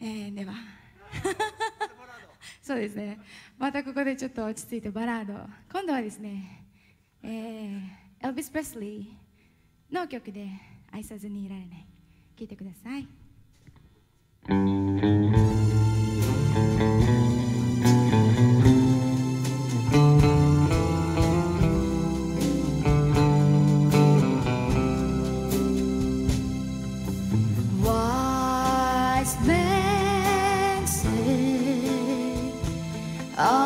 えー、では。そうですね。またここでちょっと落ち着いてバラード。今度はですね、えー、エルヴィス・プレスリーの曲で「愛さずにいられない」聴いてください。Oh.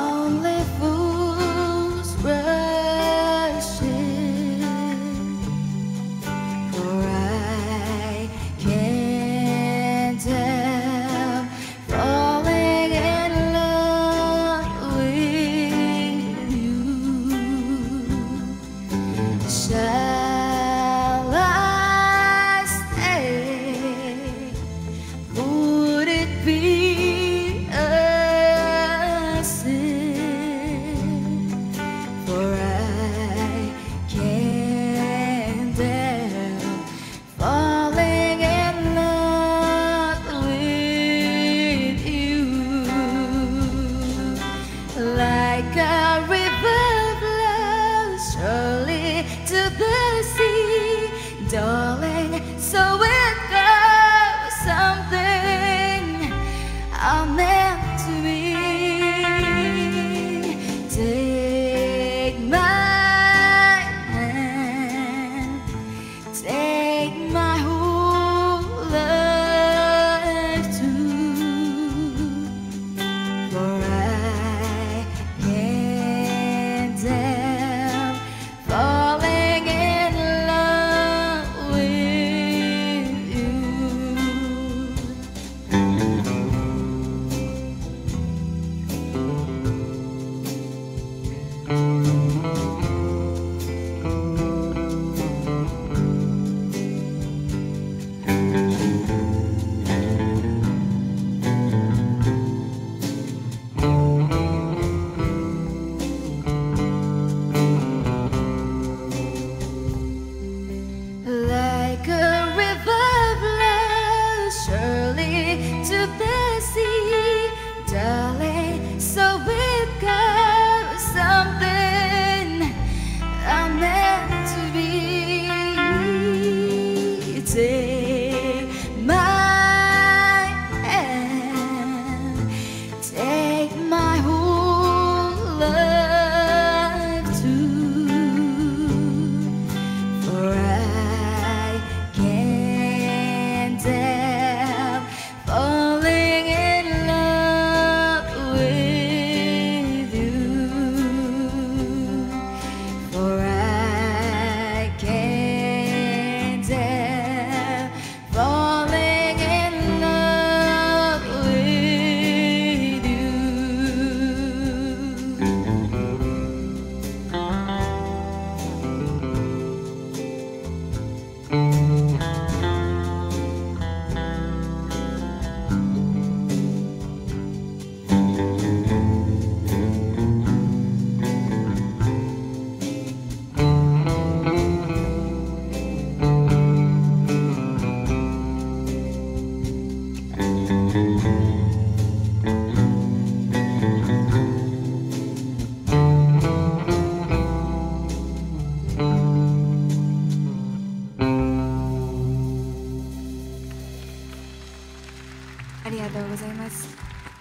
ありがとうございます。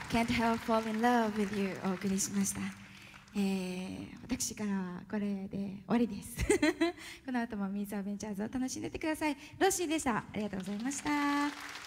Can't Help Fall in Love with You お送りしました。えー私からはこれで終わりです。この後もミーズアベンチャーズを楽しんでってください。ロッシーでした。ありがとうございました。